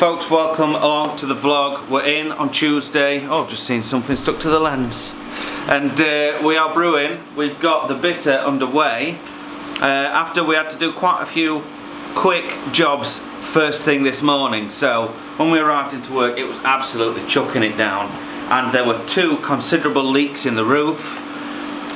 Folks, welcome along to the vlog. We're in on Tuesday. Oh, I've just seen something stuck to the lens. And uh, we are brewing. We've got the bitter underway. Uh, after we had to do quite a few quick jobs first thing this morning. So when we arrived into work, it was absolutely chucking it down. And there were two considerable leaks in the roof.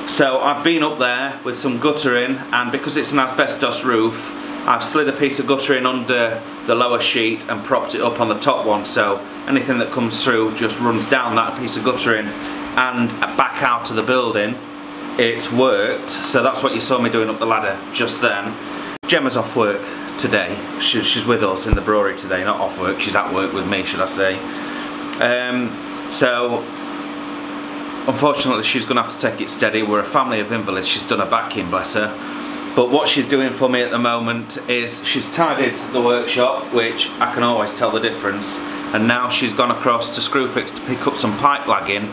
So I've been up there with some guttering and because it's an asbestos roof, I've slid a piece of guttering under the lower sheet and propped it up on the top one so anything that comes through just runs down that piece of guttering and back out of the building. It's worked, so that's what you saw me doing up the ladder just then. Gemma's off work today. She, she's with us in the brewery today, not off work, she's at work with me should I say. Um, so unfortunately she's going to have to take it steady. We're a family of invalids, she's done a back in bless her but what she's doing for me at the moment is she's tidied the workshop, which I can always tell the difference. And now she's gone across to Screwfix to pick up some pipe lagging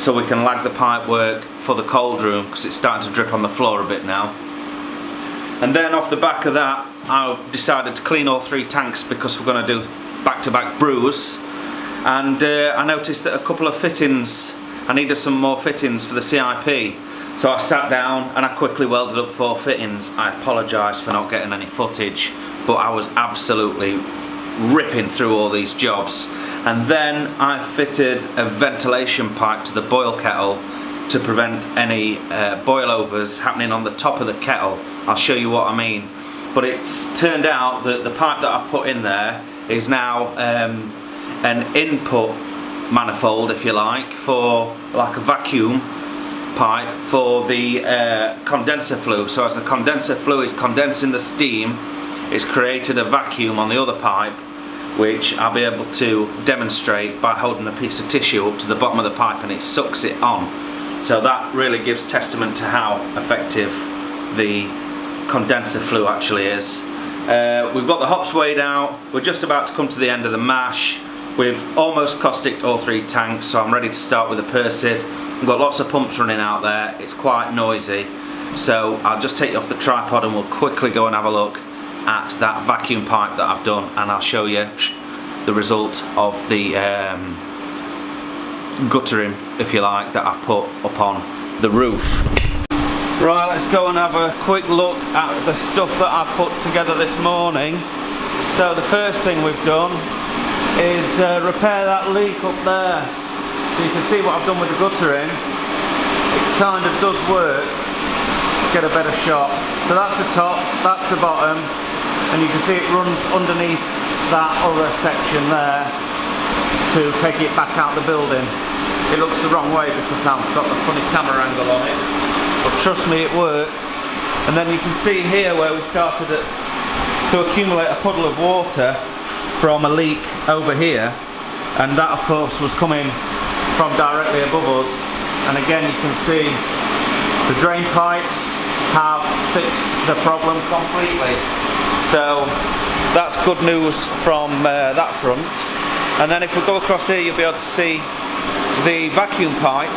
so we can lag the pipe work for the cold room because it's starting to drip on the floor a bit now. And then off the back of that, I've decided to clean all three tanks because we're going to do back-to-back -back brews. And uh, I noticed that a couple of fittings, I needed some more fittings for the CIP. So I sat down and I quickly welded up four fittings. I apologise for not getting any footage, but I was absolutely ripping through all these jobs. And then I fitted a ventilation pipe to the boil kettle to prevent any uh, boil overs happening on the top of the kettle. I'll show you what I mean. But it's turned out that the pipe that I've put in there is now um, an input manifold, if you like, for like a vacuum pipe for the uh, condenser flue. So as the condenser flue is condensing the steam, it's created a vacuum on the other pipe which I'll be able to demonstrate by holding a piece of tissue up to the bottom of the pipe and it sucks it on. So that really gives testament to how effective the condenser flue actually is. Uh, we've got the hops weighed out, we're just about to come to the end of the mash. We've almost caustic all three tanks so I'm ready to start with the Persid. We've got lots of pumps running out there, it's quite noisy. So I'll just take you off the tripod and we'll quickly go and have a look at that vacuum pipe that I've done and I'll show you the result of the um, guttering, if you like, that I've put up on the roof. Right, let's go and have a quick look at the stuff that I've put together this morning. So the first thing we've done is uh, repair that leak up there so you can see what I've done with the guttering. It kind of does work to get a better shot. So that's the top, that's the bottom, and you can see it runs underneath that other section there to take it back out the building. It looks the wrong way because I've got the funny camera angle on it, but trust me it works. And then you can see here where we started it to accumulate a puddle of water from a leak over here and that of course was coming from directly above us. And again you can see the drain pipes have fixed the problem completely. So that's good news from uh, that front. And then if we go across here you'll be able to see the vacuum pipe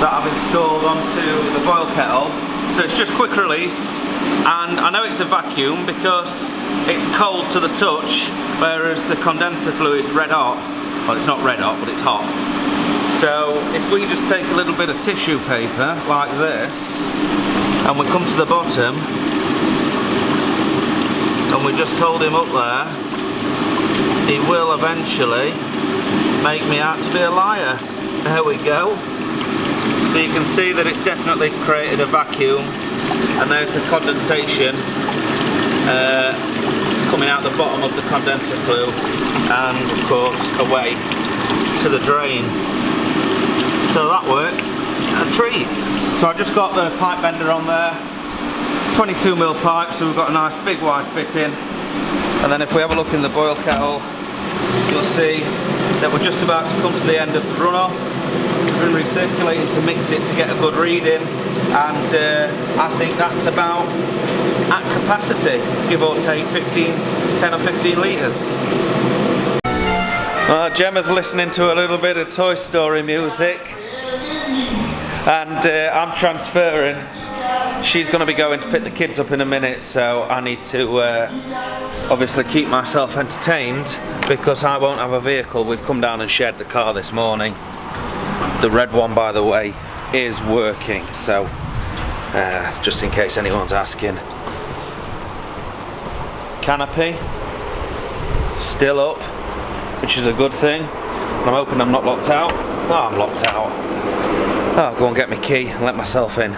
that I've installed onto the boil kettle. So it's just quick release. And I know it's a vacuum because it's cold to the touch whereas the condenser fluid is red hot well, it's not red hot, but it's hot. So if we just take a little bit of tissue paper like this, and we come to the bottom, and we just hold him up there, he will eventually make me out to be a liar. There we go. So you can see that it's definitely created a vacuum, and there's the condensation uh, coming out the bottom of the condenser flue and of course away to the drain. So that works. A treat. So I just got the pipe bender on there. 22 mil pipe so we've got a nice big wide fitting. And then if we have a look in the boil kettle you'll see that we're just about to come to the end of the runoff been recirculating to mix it to get a good reading and uh, I think that's about at capacity give or take 15 10 or 15 litres uh, Gemma's listening to a little bit of Toy Story music and uh, I'm transferring. She's going to be going to pick the kids up in a minute so I need to uh, obviously keep myself entertained because I won't have a vehicle. We've come down and shared the car this morning. The red one, by the way, is working, so uh, just in case anyone's asking. Canopy, still up, which is a good thing. I'm hoping I'm not locked out. Oh, I'm locked out. Oh, I'll go and get my key and let myself in.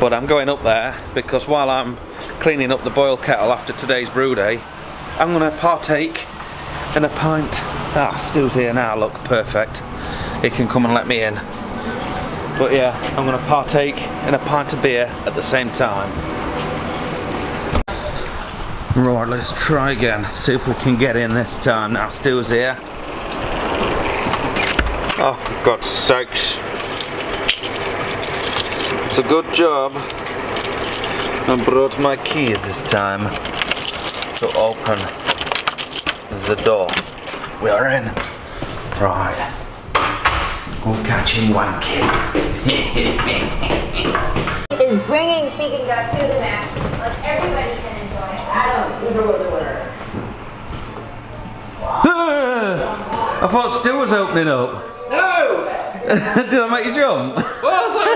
But I'm going up there because while I'm cleaning up the boil kettle after today's brew day, I'm going to partake in a pint. Ah, Stu's here now, look, perfect. He can come and let me in. But yeah, I'm going to partake in a pint of beer at the same time. Right, let's try again. See if we can get in this time. Now Stu's here. Oh, for God's sakes. It's a good job. I brought my keys this time to open the door. We are in. Right. We'll catch Go catching wanking. is bringing Peking Duck to the masses. Like everybody can enjoy it. I. I thought Stu was opening up. No! Did I make you jump? Well, I, was like,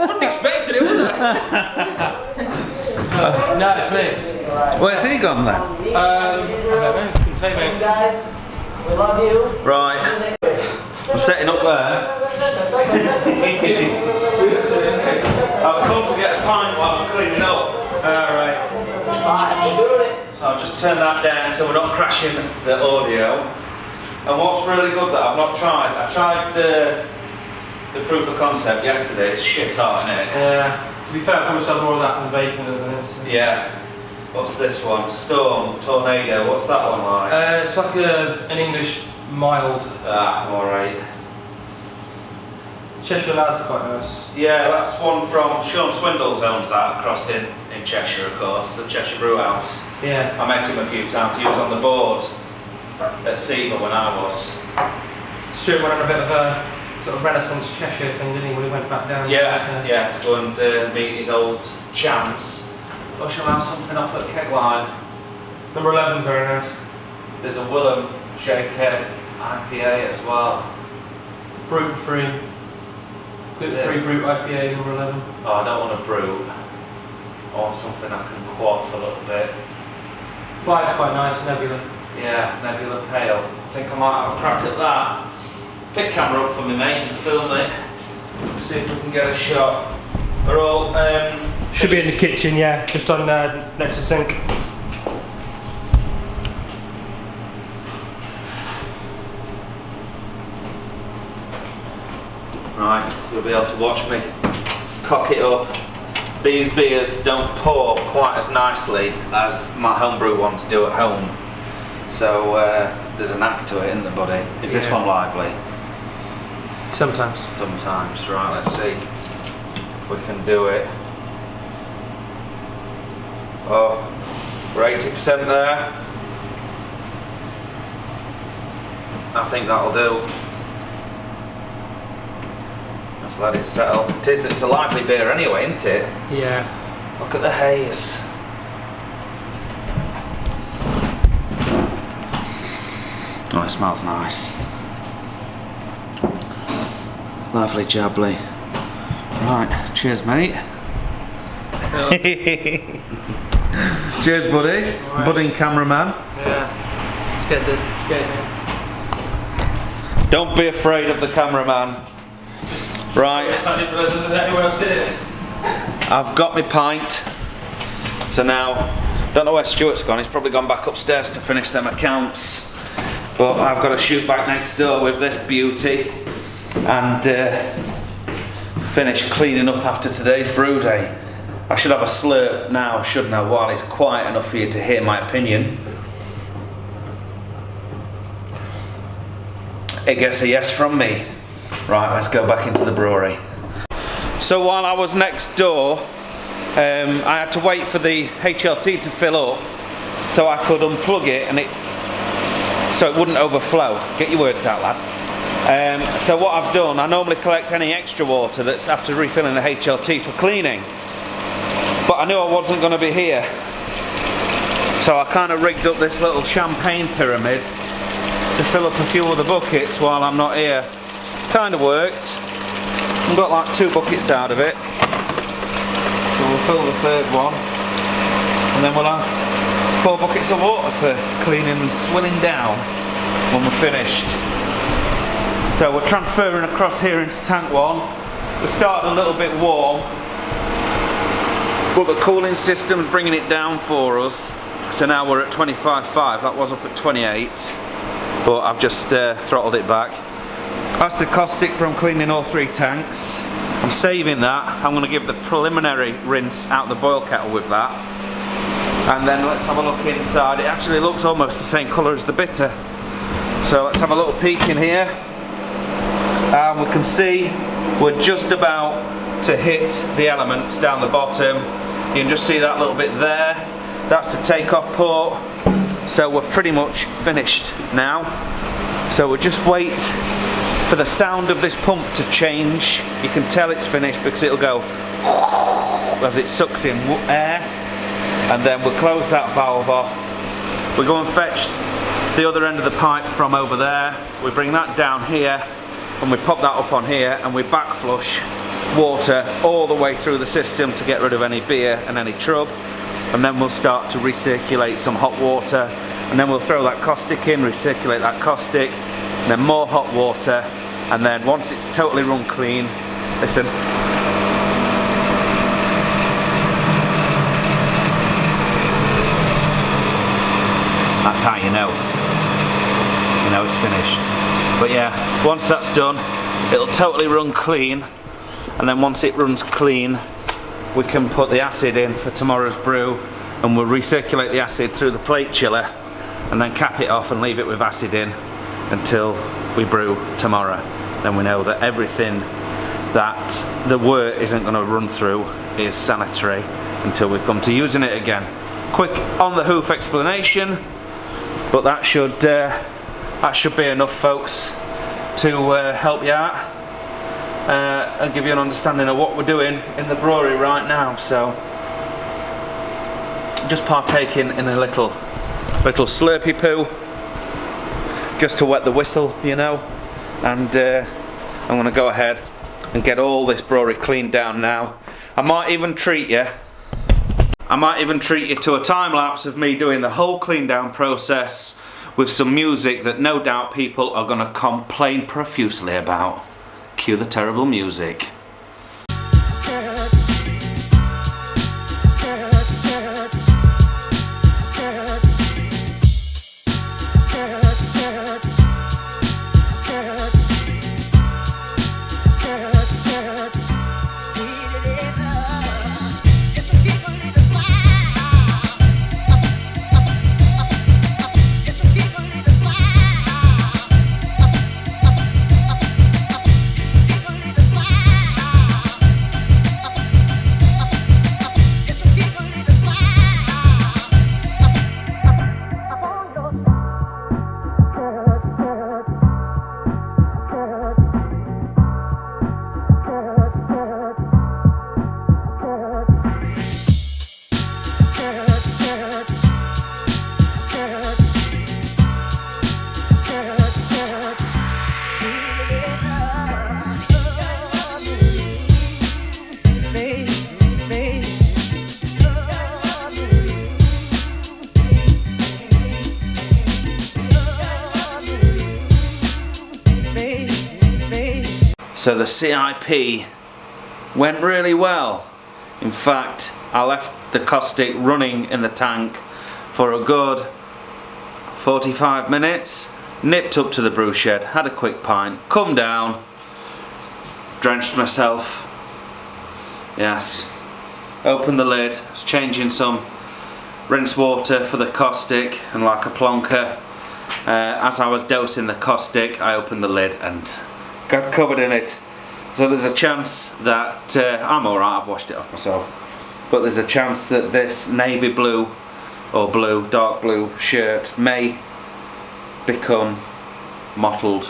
I wasn't expecting it, was I? no, it's me. Where's he gone then? Um, I don't know. Couldn't tell you. Right. I'm setting up there. I've come to get a pint while I'm cleaning up. Alright. So I'll just turn that down so we're not crashing the audio. And what's really good that I've not tried, I tried uh, the proof of concept yesterday, it's shit hot, isn't it? Yeah. To be fair, I probably sell more of that than bacon at the minute. so. Yeah. What's this one? Storm, tornado, what's that one like? Uh, it's like a, an English mild. ah, I'm alright. Cheshire Lads are quite nice. Yeah, that's one from Sean Swindells owns that across in, in Cheshire, of course, the Cheshire Brew House. Yeah. I met him a few times, he was on the board at SIBA when I was. Stuart went on a bit of a sort of Renaissance Cheshire thing, didn't he, when he went back down? Yeah, yeah, to go and uh, meet his old champs. Oh, shall I have something off at Kegline? Number 11's very nice. There's a Willem Shaker IPA as well. Brute free. Is Good it? free Brut IPA, number 11. Oh, I don't want a brew. Want something I can quaff a little bit. Vibe's quite nice, Nebula. Yeah, Nebula Pale. I think I might have a crack at that. Pick camera up for me, mate, and film it. See if we can get a shot. They're all. Um, Should be in the kitchen, yeah, just on uh, next to the sink. Right, you'll be able to watch me cock it up. These beers don't pour quite as nicely as my homebrew ones do at home. So uh, there's a knack to it in the body. Is this one lively? Sometimes. Sometimes. Right, let's see if we can do it. Oh, we're 80% there. I think that'll do. Let's it settle. It is, it's a lively beer anyway, isn't it? Yeah. Look at the haze. Oh, it smells nice. Lovely jubbly. Right, cheers, mate. cheers, buddy. Alright. Budding cameraman. Yeah. Let's get the, let's get it. Don't be afraid of the cameraman. Right, I didn't realise there was anyone else in it. I've got my pint. So now, don't know where Stuart's gone. He's probably gone back upstairs to finish them accounts. But I've got to shoot back next door with this beauty and uh, finish cleaning up after today's brew day. I should have a slurp now, shouldn't I? While it's quiet enough for you to hear my opinion. It gets a yes from me. Right, let's go back into the brewery. So while I was next door, um, I had to wait for the HLT to fill up so I could unplug it and it so it wouldn't overflow. Get your words out, lad. Um, so what I've done, I normally collect any extra water that's after refilling the HLT for cleaning. But I knew I wasn't going to be here So I kind of rigged up this little champagne pyramid to fill up a few other buckets while I'm not here. Kind of worked. I've got like two buckets out of it. So we'll fill the third one. And then we'll have four buckets of water for cleaning and swilling down when we're finished. So we're transferring across here into tank one. We're starting a little bit warm, but the cooling system's bringing it down for us. So now we're at 25.5, that was up at 28, but I've just uh, throttled it back. That's the caustic from cleaning all three tanks. I'm saving that. I'm going to give the preliminary rinse out the boil kettle with that. And then let's have a look inside. It actually looks almost the same colour as the bitter. So let's have a little peek in here. And we can see we're just about to hit the elements down the bottom. You can just see that little bit there. That's the takeoff port. So we're pretty much finished now. So we'll just wait for the sound of this pump to change. You can tell it's finished because it'll go as it sucks in air and then we'll close that valve off. We go and fetch the other end of the pipe from over there. We bring that down here and we pop that up on here and we back flush water all the way through the system to get rid of any beer and any trub and then we'll start to recirculate some hot water and then we'll throw that caustic in, recirculate that caustic then more hot water and then once it's totally run clean listen. That's how you know. You know it's finished. But yeah once that's done it'll totally run clean and then once it runs clean we can put the acid in for tomorrow's brew and we'll recirculate the acid through the plate chiller and then cap it off and leave it with acid in until we brew tomorrow. Then we know that everything that the wort isn't going to run through is sanitary until we come to using it again. Quick on the hoof explanation but that should uh, that should be enough folks to uh, help you out uh, and give you an understanding of what we're doing in the brewery right now. So just partaking in a little little slurpy poo just to wet the whistle you know and uh, I'm gonna go ahead and get all this brewery cleaned down now I might even treat you I might even treat you to a time lapse of me doing the whole clean down process with some music that no doubt people are to complain profusely about. Cue the terrible music. So the CIP went really well. In fact, I left the caustic running in the tank for a good 45 minutes, nipped up to the brew shed, had a quick pint, come down, drenched myself, yes, opened the lid, was changing some rinse water for the caustic and like a plonker. Uh, as I was dosing the caustic, I opened the lid and got covered in it. So there's a chance that, uh, I'm alright, I've washed it off myself, but there's a chance that this navy blue or blue, dark blue shirt may become mottled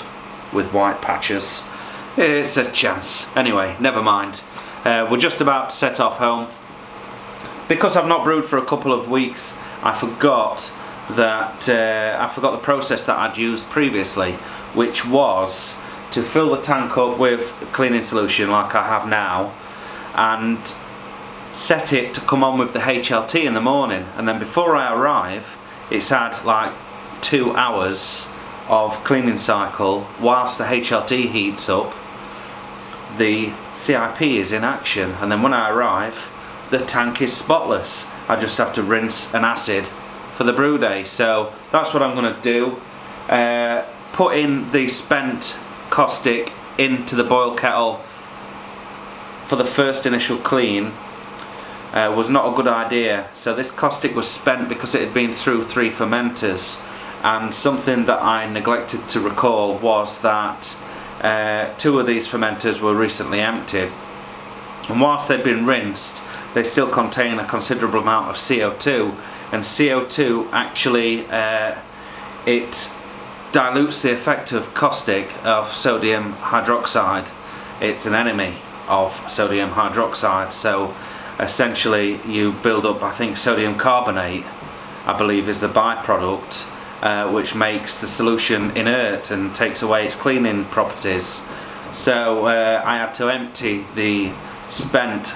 with white patches. It's a chance. Anyway, never mind. Uh, we're just about to set off home. Because I've not brewed for a couple of weeks, I forgot that uh, I forgot the process that I'd used previously, which was to fill the tank up with cleaning solution like I have now, and set it to come on with the HLT in the morning. And then before I arrive, it's had like two hours of cleaning cycle. Whilst the HLT heats up the CIP is in action. And then when I arrive the tank is spotless. I just have to rinse an acid for the brew day. So that's what I'm going to do. Uh, put in the spent caustic into the boil kettle for the first initial clean uh, was not a good idea. So this caustic was spent because it had been through three fermenters. And something that I neglected to recall was that uh, two of these fermenters were recently emptied. And whilst they'd been rinsed they still contain a considerable amount of CO2 and CO2 actually uh, it dilutes the effect of caustic of sodium hydroxide it's an enemy of sodium hydroxide so essentially you build up I think sodium carbonate I believe is the byproduct uh, which makes the solution inert and takes away its cleaning properties. So uh, I had to empty the spent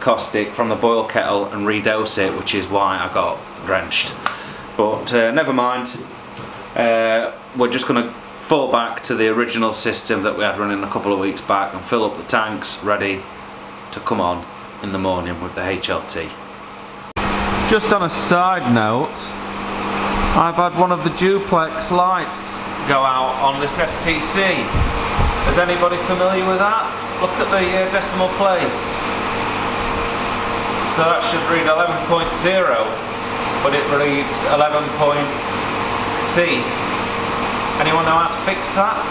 caustic from the boil kettle and redose it, which is why I got drenched. But uh, never mind, uh, we're just going to fall back to the original system that we had running a couple of weeks back and fill up the tanks ready to come on in the morning with the HLT. Just on a side note, I've had one of the duplex lights go out on this STC. Is anybody familiar with that? Look at the uh, decimal place. So that should read 11.0, but it reads 11.C. Anyone know how to fix that?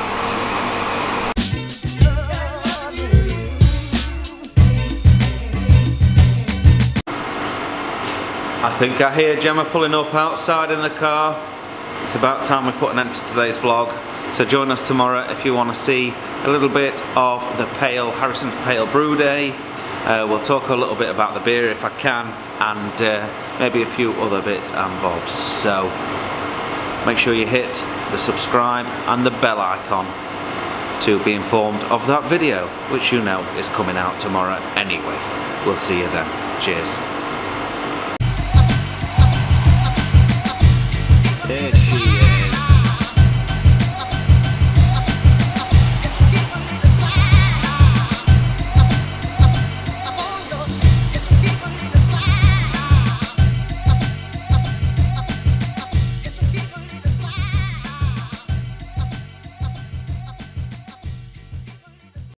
I think I hear Gemma pulling up outside in the car. It's about time we put an end to today's vlog. So join us tomorrow if you want to see a little bit of the Pale, Harrison's Pale Brew Day. Uh, we'll talk a little bit about the beer if I can and uh, maybe a few other bits and bobs. So make sure you hit the subscribe and the bell icon to be informed of that video, which you know is coming out tomorrow anyway. We'll see you then. Cheers.